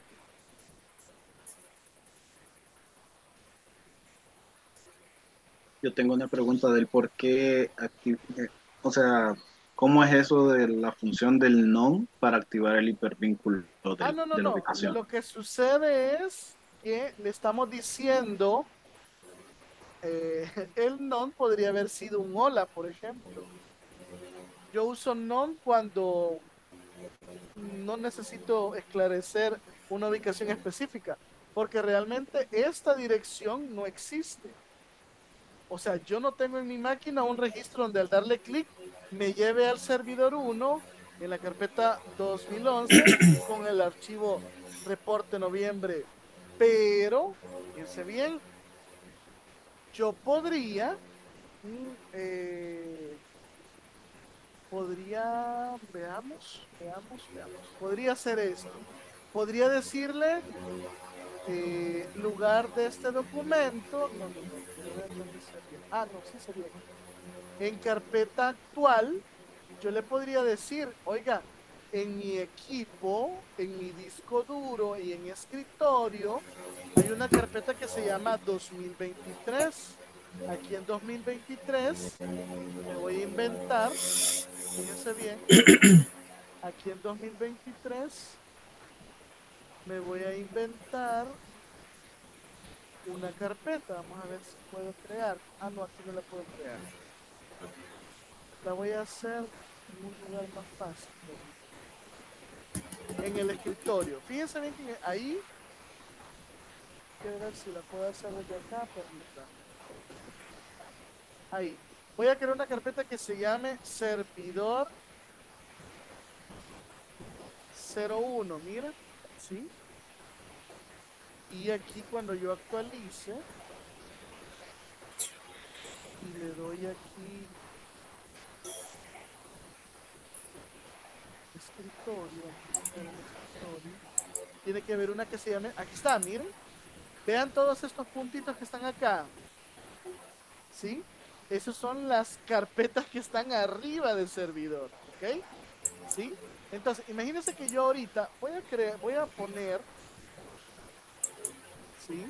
Yo tengo una pregunta del por qué, eh, o sea, ¿cómo es eso de la función del non para activar el hipervínculo de, Ah, no, no, de la no. ubicación? Lo que sucede es que le estamos diciendo, eh, el non podría haber sido un hola, por ejemplo. Yo uso non cuando no necesito esclarecer una ubicación específica, porque realmente esta dirección no existe. O sea, yo no tengo en mi máquina un registro donde al darle clic me lleve al servidor 1 en la carpeta 2011 con el archivo reporte noviembre. Pero, fíjense bien, yo podría, mm, eh, podría, veamos, veamos, veamos, podría hacer esto. Podría decirle eh, lugar de este documento. No, no, no. Ah, no, sí sería. En carpeta actual, yo le podría decir, oiga, en mi equipo, en mi disco duro y en escritorio, hay una carpeta que se llama 2023. Aquí en 2023 me voy a inventar, fíjense bien, aquí en 2023 me voy a inventar una carpeta. Vamos a ver si puedo crear. Ah, no, aquí no la puedo crear. La voy a hacer en un lugar más fácil. En el escritorio. Fíjense bien que ahí. Quiero ver si la puedo hacer desde acá. Permita. Ahí. Voy a crear una carpeta que se llame servidor 01. Mira. ¿Sí? Y aquí cuando yo actualice y le doy aquí escritorio, escritorio, tiene que haber una que se llame, aquí está, miren, vean todos estos puntitos que están acá, ¿sí? Esas son las carpetas que están arriba del servidor, ¿ok? ¿Sí? Entonces, imagínense que yo ahorita voy a crear, voy a poner ¿sí?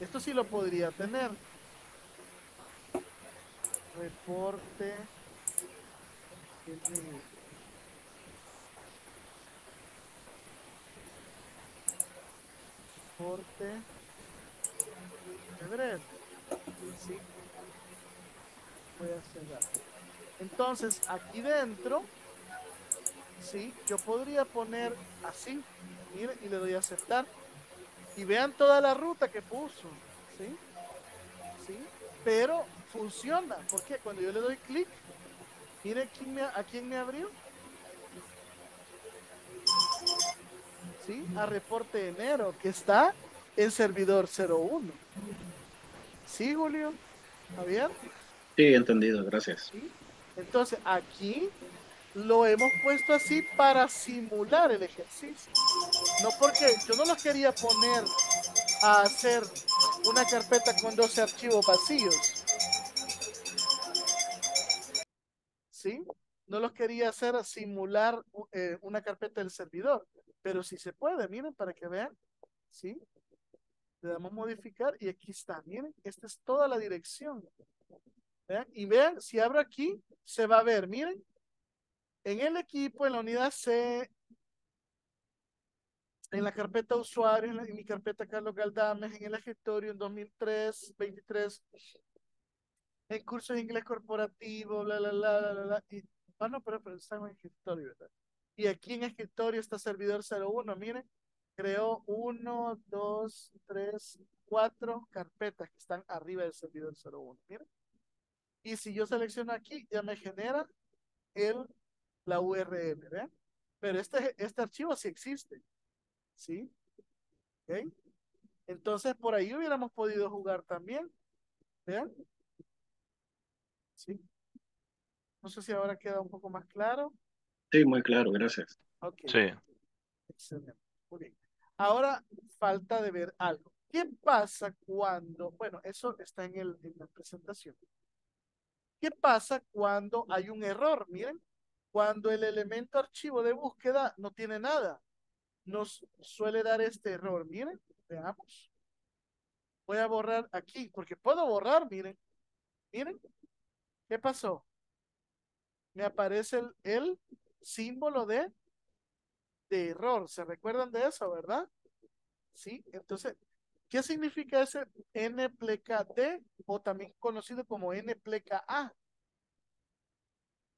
Esto sí lo podría tener. Reporte. Reporte. Febrero. Sí. Voy a cerrar. Entonces, aquí dentro, sí, yo podría poner así, mire, y le doy a aceptar y vean toda la ruta que puso, ¿sí? ¿Sí? Pero funciona, porque cuando yo le doy clic, mire quién me, a quién me abrió. ¿Sí? A reporte enero, que está en servidor 01. ¿Sí, Julio? ¿Está bien? Sí, entendido, gracias. ¿sí? Entonces, aquí lo hemos puesto así para simular el ejercicio. No porque yo no los quería poner a hacer una carpeta con 12 archivos vacíos. ¿Sí? No los quería hacer a simular eh, una carpeta del servidor, pero si se puede, miren, para que vean, ¿sí? Le damos modificar y aquí está, miren, esta es toda la dirección. ¿Vean? Y vean, si abro aquí, se va a ver, miren, en el equipo, en la unidad C, en la carpeta usuario, en, la- mi carpeta Carlos Galdames, en el escritorio en 2003, 23, en cursos de inglés corporativo, bla, bla, bla, bla, bla. Y, ah, no, pero, pero está en escritorio, ¿verdad? Y aquí en escritorio está servidor 01, miren, creó uno, dos, tres, cuatro carpetas que están arriba del servidor 01, miren. Y si yo selecciono aquí, ya me genera el, la URL, ¿ven? Pero este, este archivo sí existe, ¿sí? ¿Ok? Entonces, por ahí hubiéramos podido jugar también, ¿vean? ¿Sí? No sé si ahora queda un poco más claro. Sí, muy claro, gracias. Ok, Sí. excelente. Muy bien. Ahora falta de ver algo. ¿Qué pasa cuando, bueno, eso está en, el, en la presentación. ¿Qué pasa cuando hay un error? Miren, cuando el elemento archivo de búsqueda no tiene nada, nos suele dar este error. Miren, veamos. Voy a borrar aquí, porque puedo borrar, miren. Miren, ¿qué pasó? Me aparece el, el símbolo de, de error. ¿Se recuerdan de eso, verdad? Sí, entonces, ¿qué significa ese NPKD o también conocido como NPKA?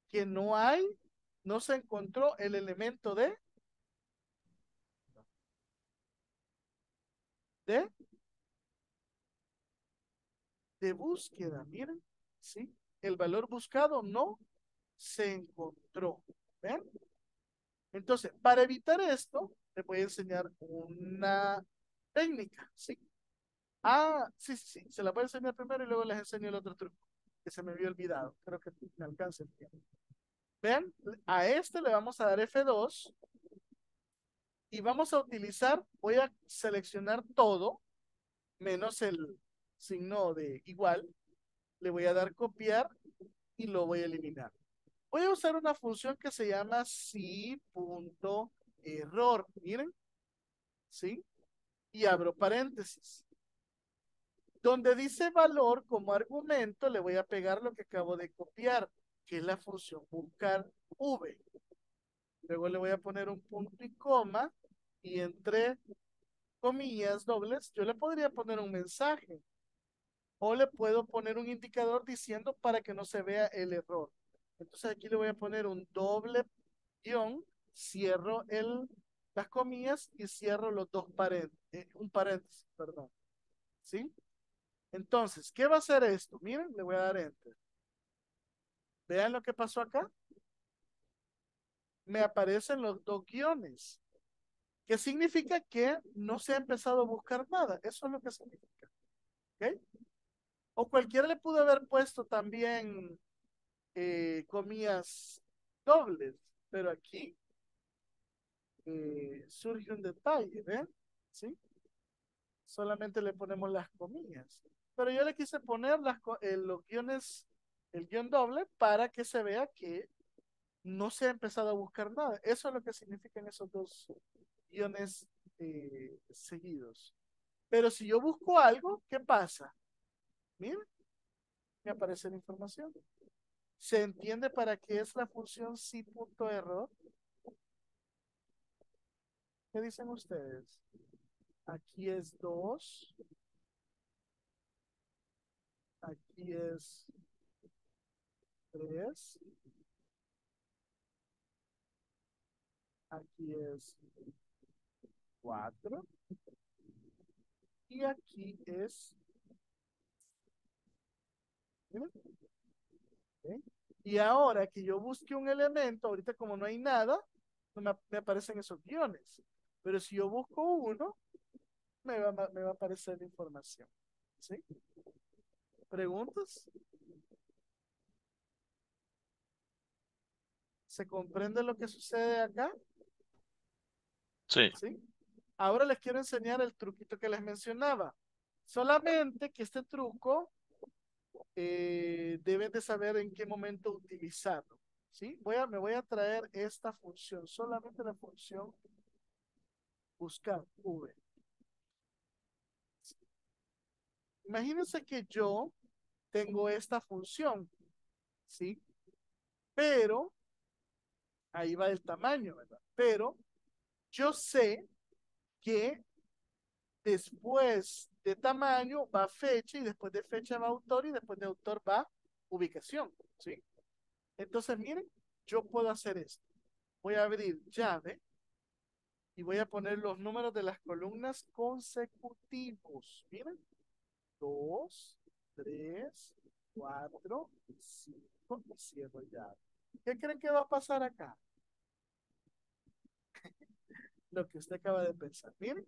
Que no hay, no se encontró el elemento de, de, de búsqueda. Miren, ¿sí? El valor buscado no se encontró. ¿Ven? Entonces, para evitar esto, les voy a enseñar una técnica, ¿sí? Ah, sí, sí, sí, se la voy a enseñar primero y luego les enseño el otro truco que se me había olvidado. Creo que me alcanza el tiempo. Vean, a este le vamos a dar F2 y vamos a utilizar, voy a seleccionar todo menos el signo de igual. Le voy a dar copiar y lo voy a eliminar. Voy a usar una función que se llama si.error. Miren, ¿sí? Y abro paréntesis. Donde dice valor como argumento, le voy a pegar lo que acabo de copiar, que es la función buscar v. Luego le voy a poner un punto y coma y entre comillas dobles, yo le podría poner un mensaje o le puedo poner un indicador diciendo para que no se vea el error. Entonces aquí le voy a poner un doble guion, cierro el, las comillas y cierro los dos paréntesis, un paréntesis, perdón. ¿Sí? Entonces, ¿qué va a hacer esto? Miren, le voy a dar enter. Vean lo que pasó acá. Me aparecen los dos guiones. ¿Qué significa que no se ha empezado a buscar nada? Eso es lo que significa. ¿Ok? O cualquiera le pudo haber puesto también eh, comillas dobles, pero aquí eh, surge un detalle, ¿ven? ¿Sí? Solamente le ponemos las comillas. Pero yo le quise poner las, eh, los guiones, el guion doble para que se vea que no se ha empezado a buscar nada. Eso es lo que significan esos dos guiones eh, seguidos. Pero si yo busco algo, ¿qué pasa? Miren, me aparece la información. ¿Se entiende para qué es la función si.error? ¿Qué dicen ustedes? Aquí es 2. Aquí es 3. Aquí es 4. Y aquí es... Y ahora que yo busque un elemento, ahorita como no hay nada, me, me aparecen esos guiones. Pero si yo busco uno, me va, me va a aparecer la información. ¿Sí? ¿Preguntas? ¿Se comprende lo que sucede acá? Sí. sí. Ahora les quiero enseñar el truquito que les mencionaba. Solamente que este truco eh, deben de saber en qué momento utilizarlo. ¿Sí? Voy a, me voy a traer esta función, solamente la función buscar V. Imagínense que yo tengo esta función, ¿sí? Pero, ahí va el tamaño, ¿verdad? Pero yo sé que después de tamaño va fecha y después de fecha va autor y después de autor va ubicación, ¿sí? Entonces, miren, yo puedo hacer esto. Voy a abrir llave y voy a poner los números de las columnas consecutivos. Miren, 2, 3, 4, 5 y cierro llave. ¿Qué creen que va a pasar acá? Lo que usted acaba de pensar. Miren.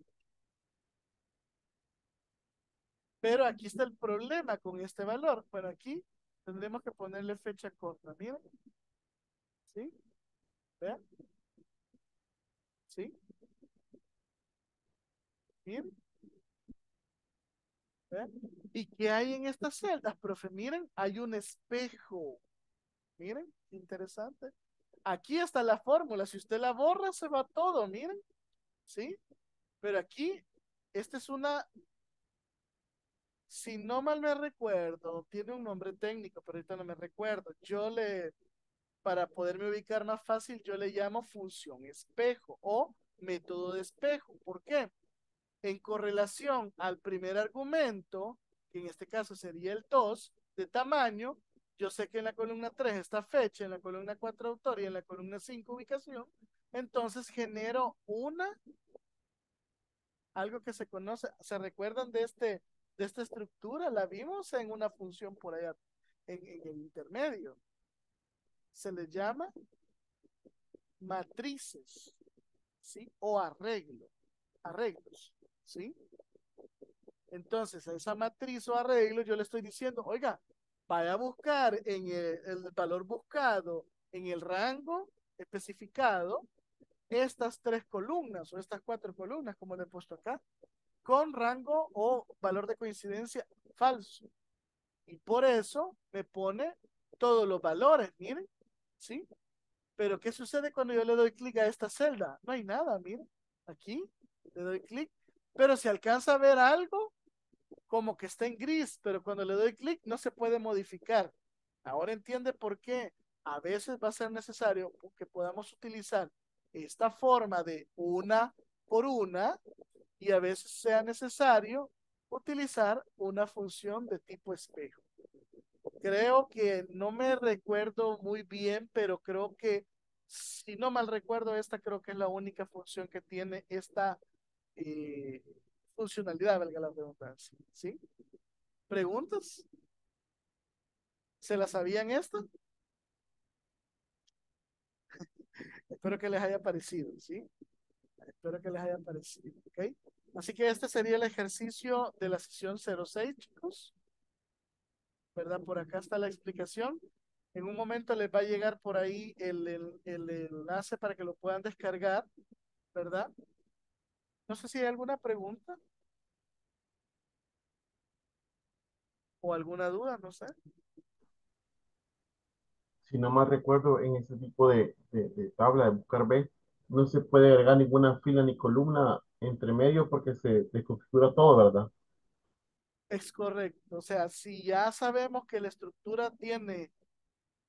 Pero aquí está el problema con este valor. Bueno, aquí tendremos que ponerle fecha corta. Miren. ¿Sí? ¿Vean? ¿Sí? Miren. ¿Vean? ¿Y qué hay en estas celdas, profe? Miren, hay un espejo. Miren, interesante. Aquí está la fórmula. Si usted la borra, se va todo. Miren. ¿Sí? Pero aquí, esta es una si no mal me recuerdo, tiene un nombre técnico, pero ahorita no me recuerdo. Yo le, para poderme ubicar más fácil, yo le llamo función espejo o método de espejo. ¿Por qué? En correlación al primer argumento, que en este caso sería el 2 de tamaño, yo sé que en la columna 3 está fecha, en la columna 4 autor y en la columna 5 ubicación, entonces genero una, algo que se conoce, ¿se recuerdan de este de esta estructura, la vimos en una función por allá, en, el intermedio. Se le llama matrices, ¿sí? O arreglo, arreglos, ¿sí? Entonces, a esa matriz o arreglo yo le estoy diciendo, oiga, vaya a buscar en el, el valor buscado, en el rango especificado, estas tres columnas o estas cuatro columnas, como le he puesto acá, con rango o valor de coincidencia falso. Y por eso me pone todos los valores, miren, ¿sí? Pero ¿qué sucede cuando yo le doy clic a esta celda? No hay nada, miren, aquí le doy clic, pero se alcanza a ver algo como que está en gris, pero cuando le doy clic no se puede modificar. Ahora entiende por qué a veces va a ser necesario que podamos utilizar esta forma de una por una y a veces sea necesario utilizar una función de tipo espejo. Creo que no me recuerdo muy bien, pero creo que si no mal recuerdo, esta creo que es la única función que tiene esta eh, funcionalidad, valga la redundancia. ¿Sí? ¿Preguntas? ¿Se la sabían esto? Espero que les haya parecido, ¿sí? Espero que les haya parecido, ¿ok? Así que este sería el ejercicio de la sesión 06, chicos. ¿Verdad? Por acá está la explicación. En un momento les va a llegar por ahí el, el, el enlace para que lo puedan descargar, ¿verdad? No sé si hay alguna pregunta. O alguna duda, no sé. Si no mal recuerdo, en ese tipo de, de, de tabla de buscar B, no se puede agregar ninguna fila ni columna entre medio porque se desconfigura todo, ¿verdad? Es correcto. O sea, si ya sabemos que la estructura tiene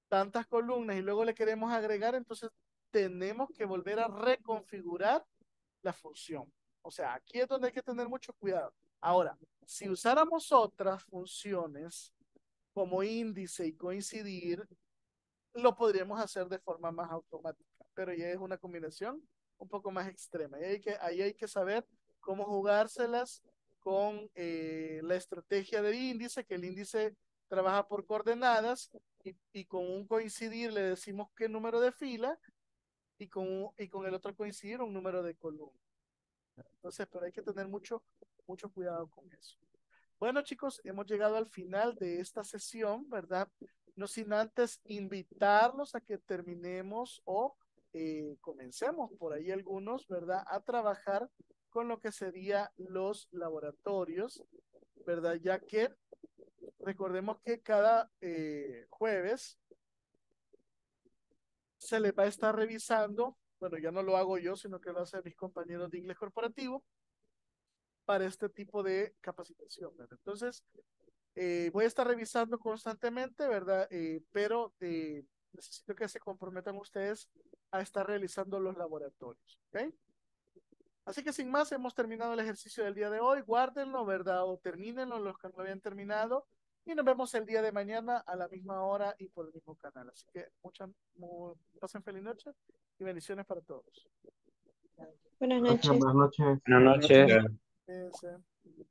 tantas columnas y luego le queremos agregar, entonces tenemos que volver a reconfigurar la función. O sea, aquí es donde hay que tener mucho cuidado. Ahora, si usáramos otras funciones como índice y coincidir, lo podríamos hacer de forma más automática pero ya es una combinación un poco más extrema. Y hay que, ahí hay que saber cómo jugárselas con eh, la estrategia del índice, que el índice trabaja por coordenadas y, y, con un coincidir le decimos qué número de fila y con, y con el otro coincidir un número de columna. Entonces, pero hay que tener mucho, mucho cuidado con eso. Bueno, chicos, hemos llegado al final de esta sesión, ¿verdad? no sin antes invitarlos a que terminemos o eh, comencemos por ahí algunos, ¿verdad? A trabajar con lo que serían los laboratorios, ¿verdad? Ya que recordemos que cada eh, jueves se les va a estar revisando, bueno, ya no lo hago yo, sino que lo hacen mis compañeros de inglés corporativo para este tipo de capacitación, ¿verdad? Entonces, eh, voy a estar revisando constantemente, ¿verdad? Eh, pero eh, necesito que se comprometan ustedes a estar realizando los laboratorios, ¿ok? Así que sin más, hemos terminado el ejercicio del día de hoy. Guárdenlo, ¿verdad? O termínenlo los que no habían terminado. Y nos vemos el día de mañana a la misma hora y por el mismo canal. Así que muchas, pasen feliz noche y bendiciones para todos. Buenas noches. buenas noches. Buenas noches.